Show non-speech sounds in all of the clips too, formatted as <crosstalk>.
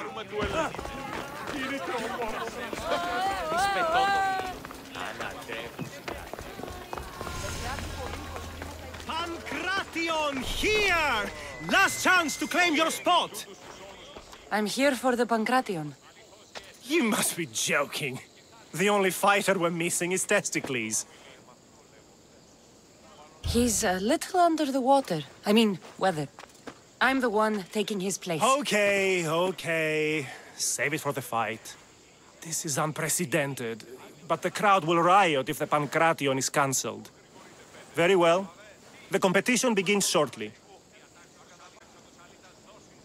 Armatuella. Tieni troppo. Rispettotomi. Anatevus. Pankration, here! Last chance to claim your spot! I'm here for the Pankration. You must be joking. The only fighter we're missing is Testicles. He's a little under the water. I mean, weather. I'm the one taking his place. Okay, okay. Save it for the fight. This is unprecedented, but the crowd will riot if the Pankration is cancelled. Very well. The competition begins shortly.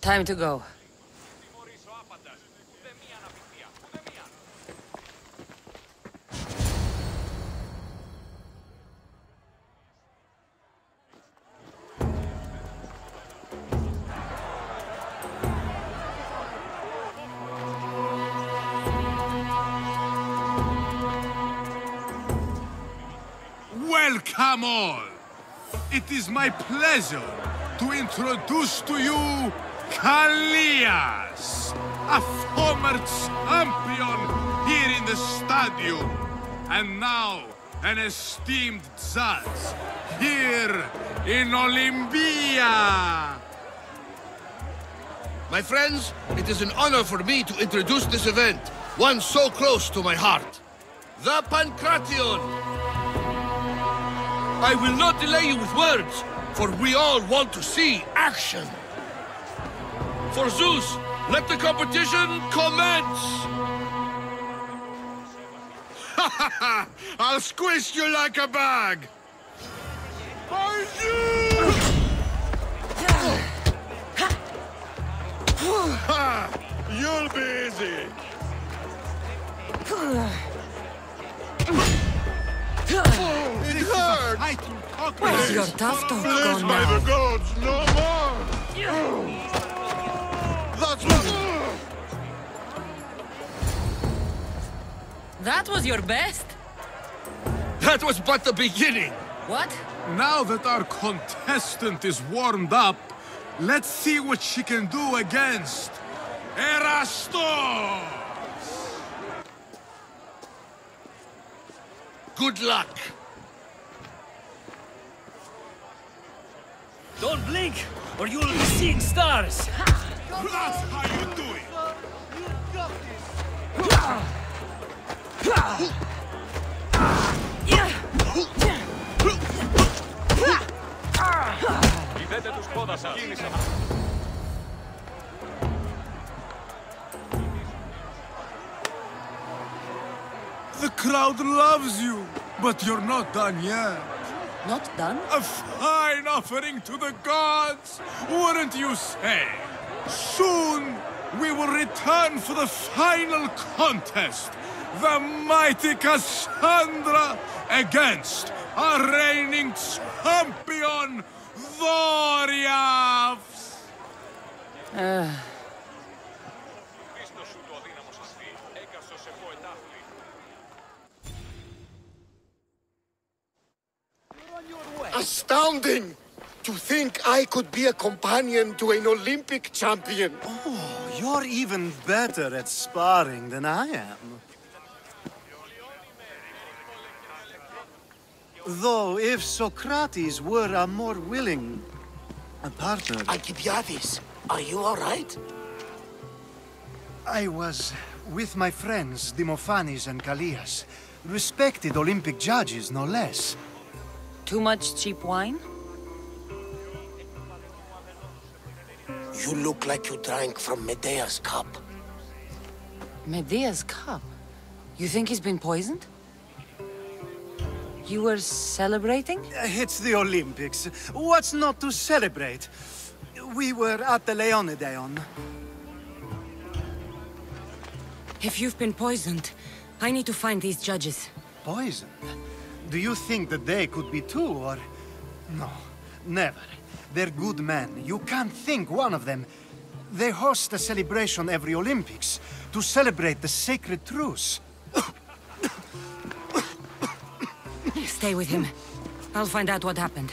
Time to go. Welcome all! It is my pleasure to introduce to you Callias, a former champion here in the stadium, and now an esteemed judge here in Olympia. My friends, it is an honor for me to introduce this event, one so close to my heart. The Pankration! I will not delay you with words, for we all want to see action. For Zeus, let the competition commence! <laughs> I'll squish you like a bag! Ha! <laughs> You'll be easy! <laughs> It hurts! Where's your tough talk gone by now? the gods, no more! That's what... That was your best? That was but the beginning! What? Now that our contestant is warmed up, let's see what she can do against Erastos! Good luck! Don't blink, or you'll be seeing stars. That's how you do it! Ιδέτε τους πόδα σας. The crowd loves you, but you're not done yet. Not done? A fine offering to the gods, wouldn't you say? Soon, we will return for the final contest. The mighty Kassandra against our reigning champion, Doriaths. Uh, Astounding! To think I could be a companion to an Olympic champion. Oh, you're even better at sparring than I am. Though, if Socrates were a more willing a partner, Alcibiades, are you all right? I was with my friends Demophanes and Callias, respected Olympic judges, no less. Too much cheap wine? You look like you drank from Medea's cup. Medea's cup? You think he's been poisoned? You were celebrating? Uh, it's the Olympics. What's not to celebrate? We were at the Leonidaion. If you've been poisoned, I need to find these judges. Poisoned? Do you think that they could be too, or... No, never. They're good men. You can't think one of them. They host a celebration every Olympics to celebrate the sacred truce. Stay with him. I'll find out what happened.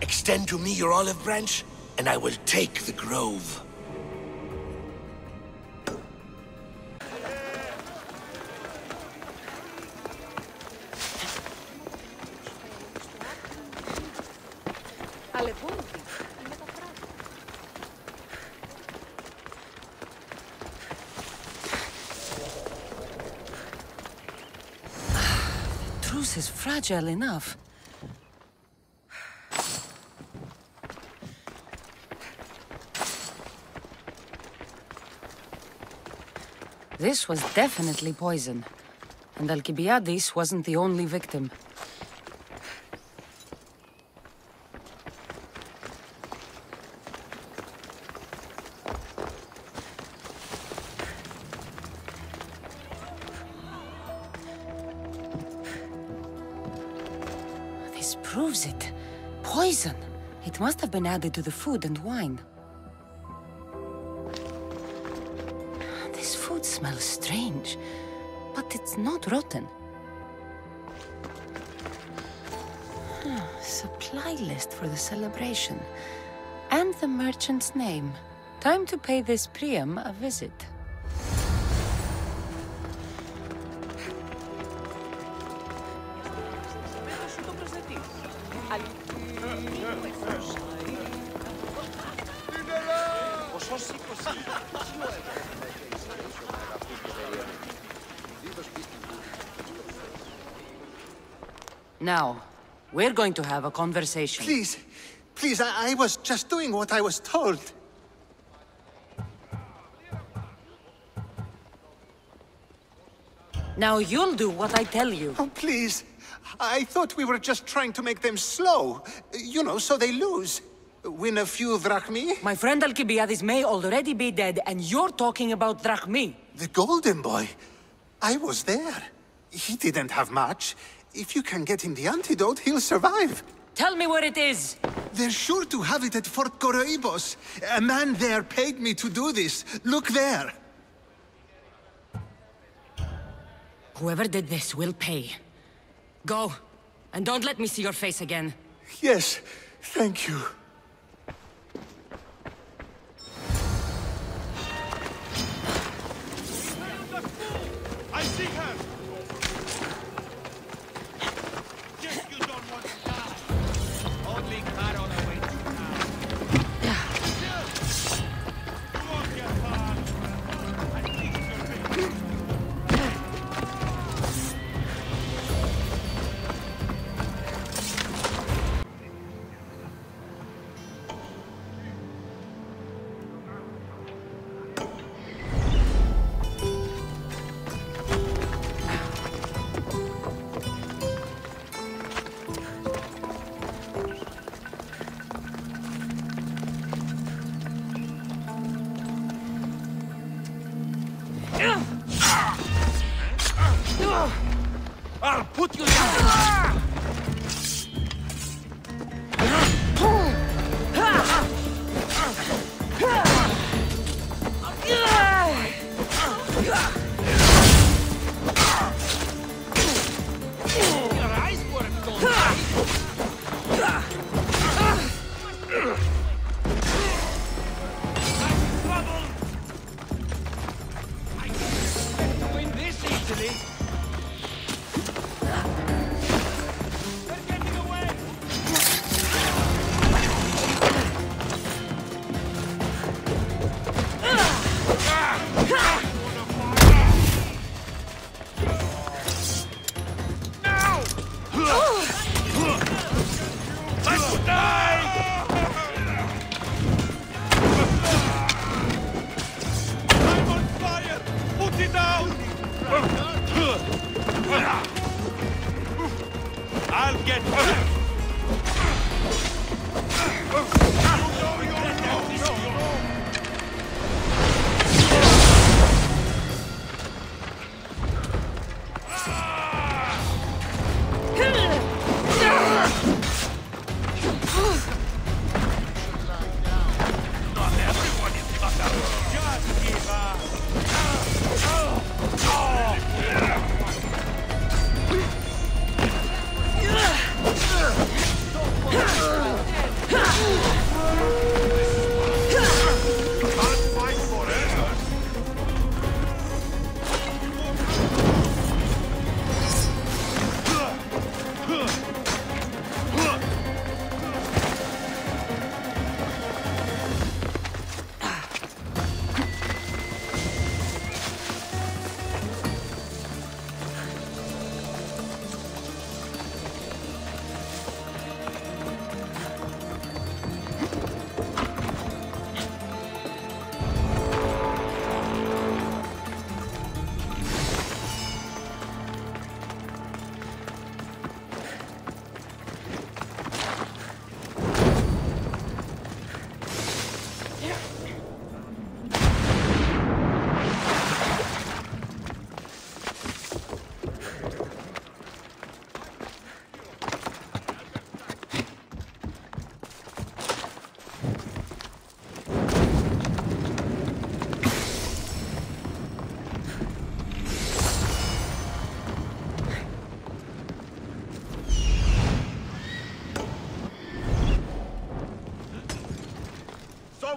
Extend to me your olive branch, and I will take the grove. Fragile enough. This was definitely poison. And Alcibiades wasn't the only victim. Poison! It must have been added to the food and wine. This food smells strange, but it's not rotten. Ah, Supply list for the celebration. And the merchant's name. Time to pay this Priam a visit. Now, we're going to have a conversation. Please, please, I, I was just doing what I was told. Now you'll do what I tell you. Oh, please. I thought we were just trying to make them slow. You know, so they lose. Win a few drachmi. My friend Alcibiades may already be dead, and you're talking about drachmi. The Golden Boy. I was there. He didn't have much. If you can get him the antidote, he'll survive. Tell me where it is. They're sure to have it at Fort Coroibos. A man there paid me to do this. Look there. Whoever did this will pay. Go, and don't let me see your face again. Yes, thank you. I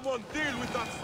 Someone deal with that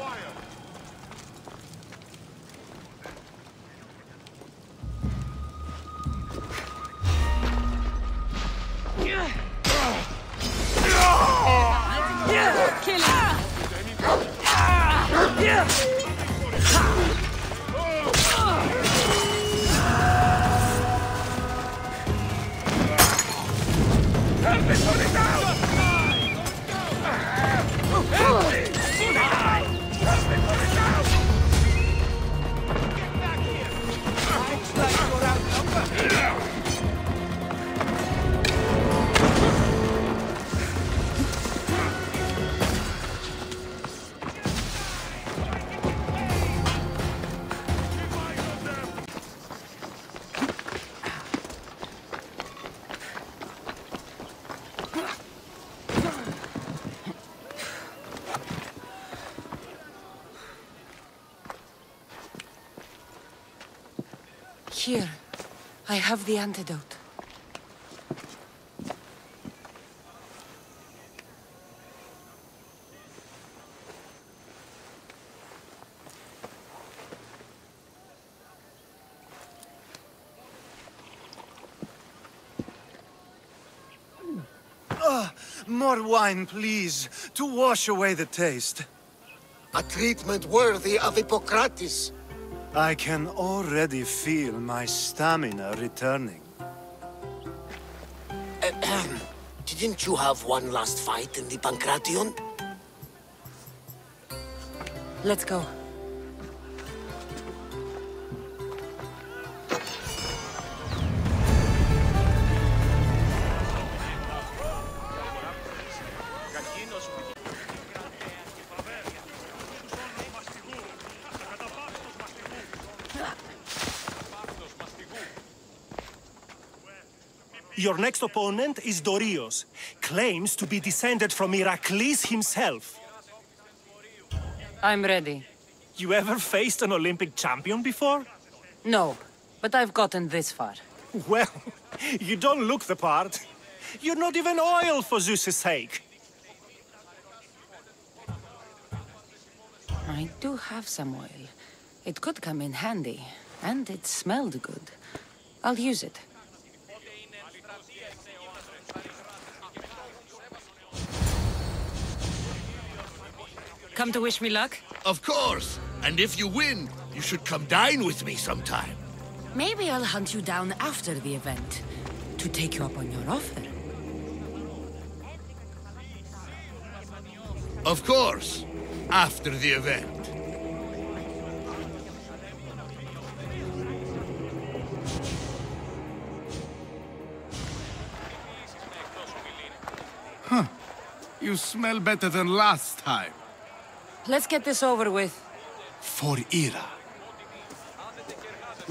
I have the antidote. Ah, more wine, please, to wash away the taste. A treatment worthy of Hippocrates. I can already feel my stamina returning. <clears throat> Didn't you have one last fight in the Pankration? Let's go. Your next opponent is Dorios. Claims to be descended from Heracles himself. I'm ready. You ever faced an Olympic champion before? No, but I've gotten this far. Well, <laughs> you don't look the part. You're not even oil for Zeus's sake. I do have some oil. It could come in handy, and it smelled good. I'll use it. Come to wish me luck? Of course. And if you win, you should come dine with me sometime. Maybe I'll hunt you down after the event to take you up on your offer. Of course. After the event. Huh. You smell better than last time. Let's get this over with. For Hera.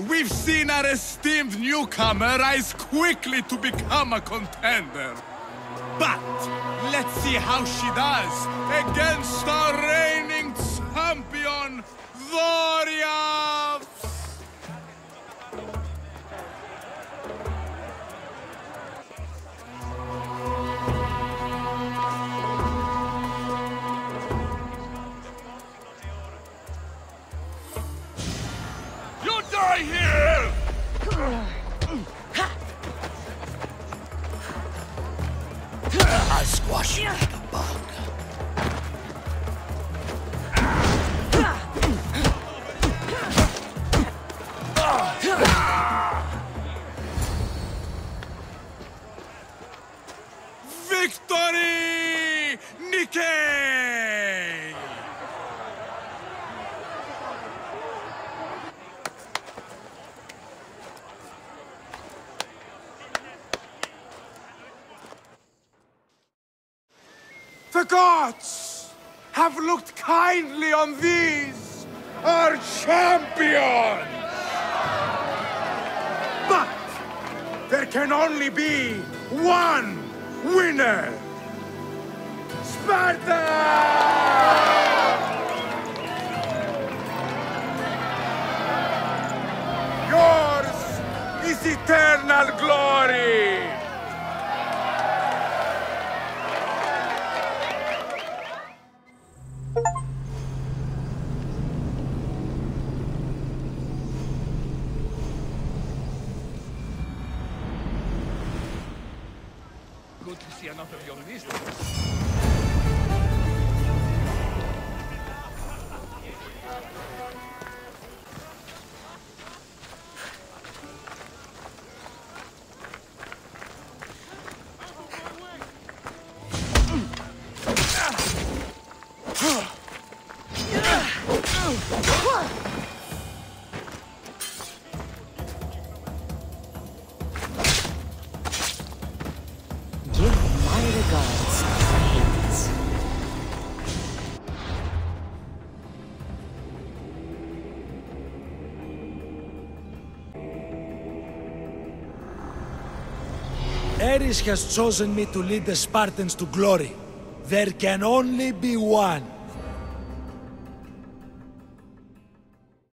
We've seen our esteemed newcomer rise quickly to become a contender. But let's see how she does against our reigning champion, Dorian! I squash you like The gods have looked kindly on these, our champions! But there can only be one winner! Sparta! Yours is eternal glory! See another young mistress. <laughs> Give Eris has chosen me to lead the Spartans to glory. There can only be one.